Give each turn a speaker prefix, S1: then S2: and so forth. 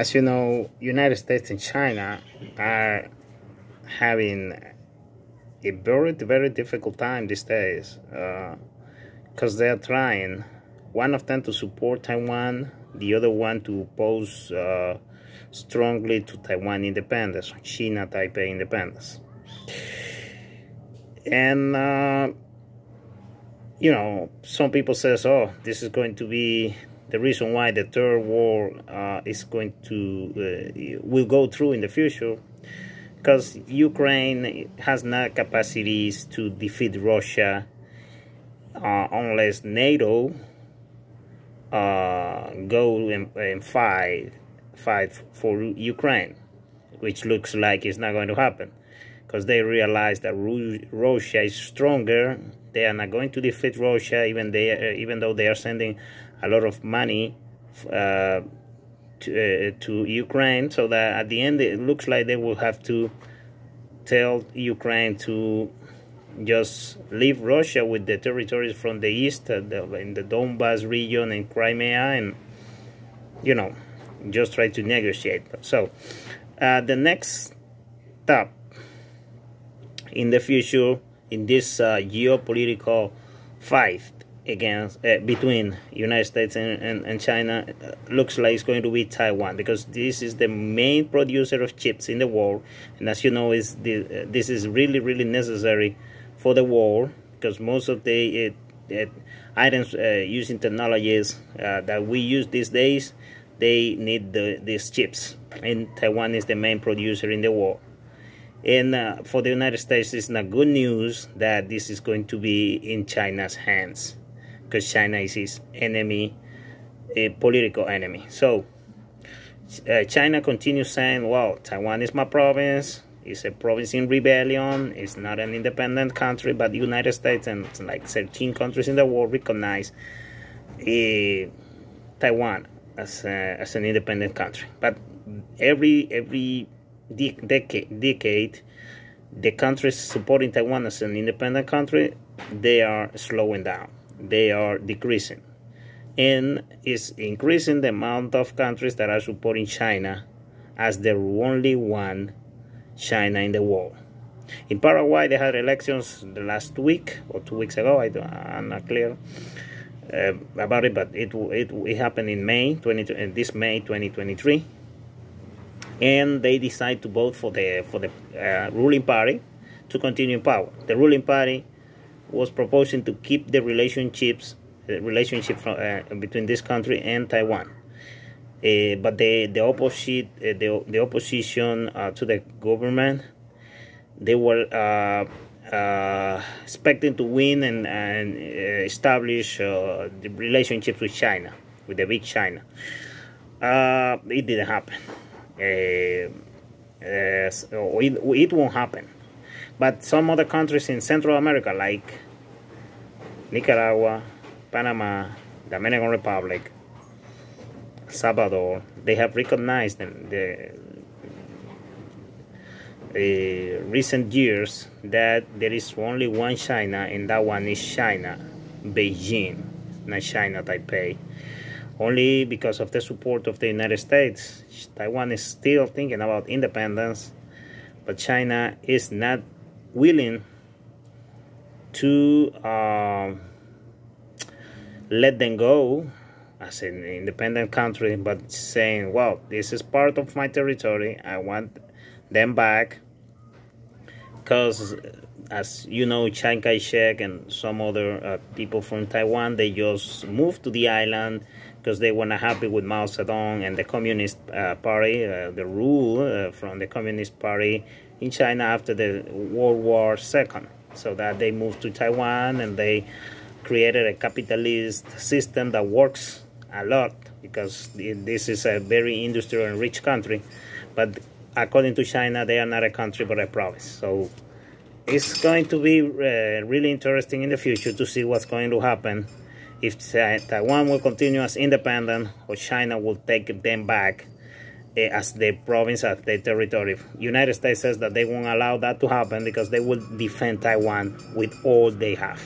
S1: As you know, United States and China are having a very, very difficult time these days because uh, they are trying, one of them to support Taiwan, the other one to oppose uh, strongly to Taiwan independence, China Taipei independence. And, uh, you know, some people says, oh, this is going to be the reason why the third war uh, is going to uh, will go through in the future because Ukraine has not capacities to defeat Russia uh, unless NATO uh, go and, and, fight fight for Ukraine, which looks like it's not going to happen because they realize that Russia is stronger. They are not going to defeat Russia, even they even though they are sending a lot of money uh, to, uh, to Ukraine, so that at the end it looks like they will have to tell Ukraine to just leave Russia with the territories from the east, uh, the, in the Donbass region and Crimea, and you know, just try to negotiate. So, uh, the next step in the future in this uh, geopolitical fight against uh, between United States and, and, and China uh, looks like it's going to be Taiwan because this is the main producer of chips in the world. And as you know is the, uh, this is really really necessary for the world because most of the uh, items uh, using technologies that we use these days they need the, these chips. And Taiwan is the main producer in the world. And for the United States, it's not good news that this is going to be in China's hands because China is his enemy, a political enemy. So uh, China continues saying, well, Taiwan is my province. It's a province in rebellion. It's not an independent country, but the United States and like 13 countries in the world recognize uh, Taiwan as, a, as an independent country. But every every de decade, decade, the countries supporting Taiwan as an independent country, they are slowing down they are decreasing and is increasing the amount of countries that are supporting China as the only one China in the world. In Paraguay, they had elections the last week or two weeks ago. I am not clear uh, about it, but it, it it happened in May 20, uh, this May 2023, and they decide to vote for the for the uh, ruling party to continue in power. The ruling party was proposing to keep the relationships the relationship from, uh, between this country and Taiwan. Uh, but the the opposite uh, the the opposition uh, to the government they were uh, uh, expecting to win and, and establish the relationships with China with the big China. it didn't happen. so it, it won't happen but some other countries in Central America, like Nicaragua, Panama, Dominican Republic, Salvador, they have recognized in the, the recent years that there is only one China, and that one is China, Beijing, not China, Taipei. Only because of the support of the United States, Taiwan is still thinking about independence, but China is not willing to uh, let them go as an independent country, but saying, well, this is part of my territory, I want them back. Because, as you know, Chiang Kai shek and some other uh, people from Taiwan, they just moved to the island because they were not happy with Mao Zedong and the Communist uh, Party, uh, the rule uh, from the Communist Party in China after the World War II. So that they moved to Taiwan and they created a capitalist system that works a lot because this is a very industrial and rich country. But according to China, they are not a country but a province. So it's going to be uh, really interesting in the future to see what's going to happen if Taiwan will continue as independent or China will take them back eh, as the province, as the territory. United States says that they won't allow that to happen because they will defend Taiwan with all they have.